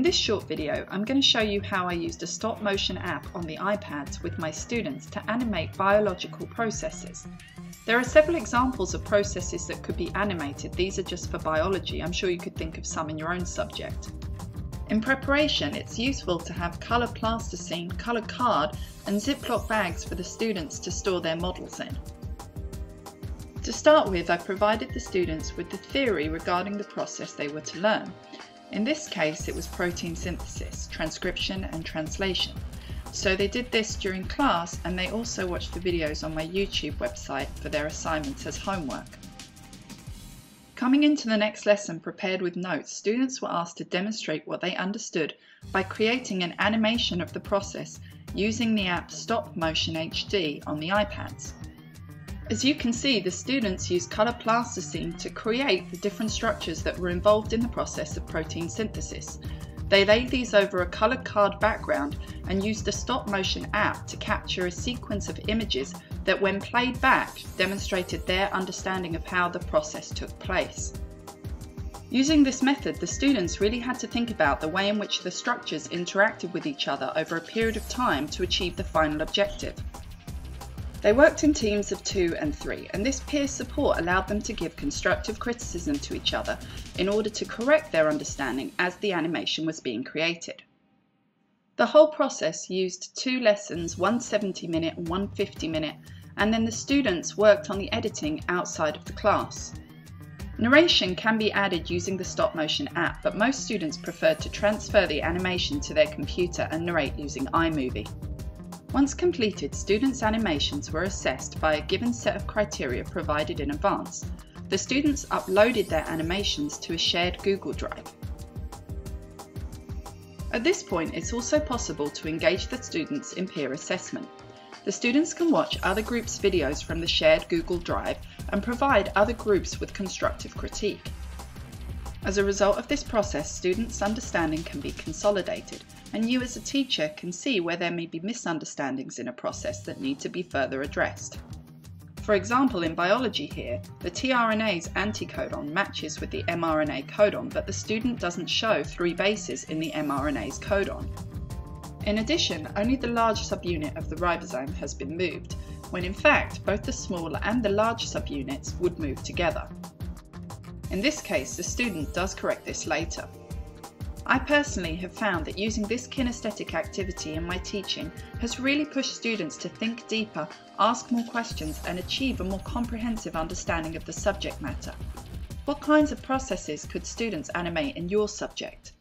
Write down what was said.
In this short video, I'm going to show you how I used a stop motion app on the iPads with my students to animate biological processes. There are several examples of processes that could be animated, these are just for biology, I'm sure you could think of some in your own subject. In preparation, it's useful to have colour plasticine, colour card and Ziploc bags for the students to store their models in. To start with, I provided the students with the theory regarding the process they were to learn. In this case, it was protein synthesis, transcription and translation. So they did this during class and they also watched the videos on my YouTube website for their assignments as homework. Coming into the next lesson prepared with notes, students were asked to demonstrate what they understood by creating an animation of the process using the app Stop Motion HD on the iPads. As you can see, the students used colour plasticine to create the different structures that were involved in the process of protein synthesis. They laid these over a coloured card background and used the stop motion app to capture a sequence of images that when played back demonstrated their understanding of how the process took place. Using this method, the students really had to think about the way in which the structures interacted with each other over a period of time to achieve the final objective. They worked in teams of two and three, and this peer support allowed them to give constructive criticism to each other in order to correct their understanding as the animation was being created. The whole process used two lessons, one 70 minute and one 50 minute, and then the students worked on the editing outside of the class. Narration can be added using the stop motion app, but most students preferred to transfer the animation to their computer and narrate using iMovie. Once completed, students' animations were assessed by a given set of criteria provided in advance. The students uploaded their animations to a shared Google Drive. At this point, it's also possible to engage the students in peer assessment. The students can watch other groups' videos from the shared Google Drive and provide other groups with constructive critique. As a result of this process, students' understanding can be consolidated, and you as a teacher can see where there may be misunderstandings in a process that need to be further addressed. For example, in biology here, the tRNA's anticodon matches with the mRNA codon, but the student doesn't show three bases in the mRNA's codon. In addition, only the large subunit of the ribosome has been moved, when in fact both the small and the large subunits would move together. In this case, the student does correct this later. I personally have found that using this kinesthetic activity in my teaching has really pushed students to think deeper, ask more questions and achieve a more comprehensive understanding of the subject matter. What kinds of processes could students animate in your subject?